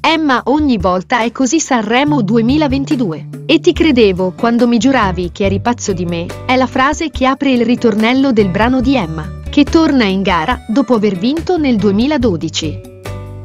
Emma ogni volta è così Sanremo 2022. E ti credevo quando mi giuravi che eri pazzo di me, è la frase che apre il ritornello del brano di Emma, che torna in gara dopo aver vinto nel 2012.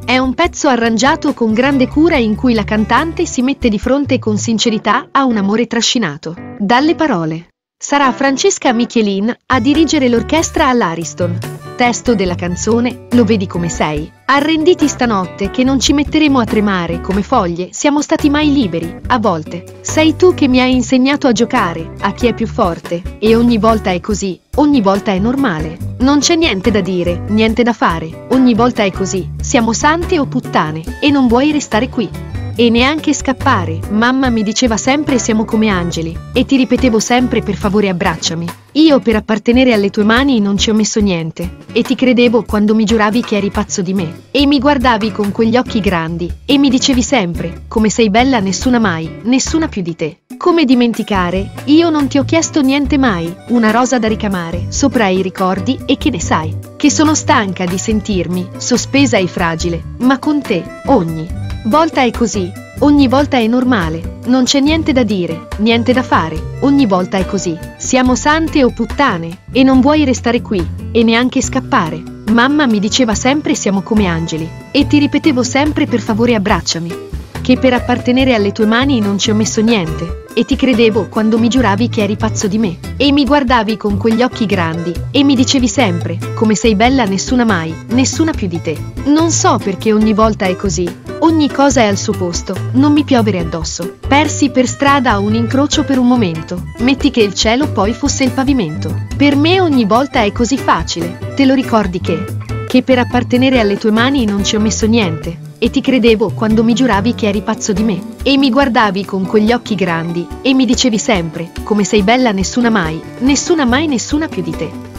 È un pezzo arrangiato con grande cura in cui la cantante si mette di fronte con sincerità a un amore trascinato. Dalle parole. Sarà Francesca Michelin a dirigere l'orchestra all'Ariston. Testo della canzone Lo vedi come sei. Arrenditi stanotte che non ci metteremo a tremare come foglie, siamo stati mai liberi, a volte. Sei tu che mi hai insegnato a giocare, a chi è più forte, e ogni volta è così, ogni volta è normale. Non c'è niente da dire, niente da fare, ogni volta è così, siamo sante o puttane, e non vuoi restare qui. E neanche scappare, mamma mi diceva sempre siamo come angeli, e ti ripetevo sempre per favore abbracciami. Io per appartenere alle tue mani non ci ho messo niente, e ti credevo quando mi giuravi che eri pazzo di me, e mi guardavi con quegli occhi grandi, e mi dicevi sempre, come sei bella nessuna mai, nessuna più di te. Come dimenticare? Io non ti ho chiesto niente mai, una rosa da ricamare, sopra i ricordi e che ne sai? Che sono stanca di sentirmi, sospesa e fragile, ma con te, ogni volta è così, ogni volta è normale, non c'è niente da dire, niente da fare, ogni volta è così, siamo sante o puttane, e non vuoi restare qui, e neanche scappare. Mamma mi diceva sempre siamo come angeli, e ti ripetevo sempre per favore abbracciami che per appartenere alle tue mani non ci ho messo niente, e ti credevo quando mi giuravi che eri pazzo di me, e mi guardavi con quegli occhi grandi, e mi dicevi sempre, come sei bella nessuna mai, nessuna più di te. Non so perché ogni volta è così, ogni cosa è al suo posto, non mi piovere addosso. Persi per strada un incrocio per un momento, metti che il cielo poi fosse il pavimento. Per me ogni volta è così facile, te lo ricordi che? Che per appartenere alle tue mani non ci ho messo niente, e ti credevo quando mi giuravi che eri pazzo di me, e mi guardavi con quegli occhi grandi, e mi dicevi sempre, come sei bella nessuna mai, nessuna mai nessuna più di te.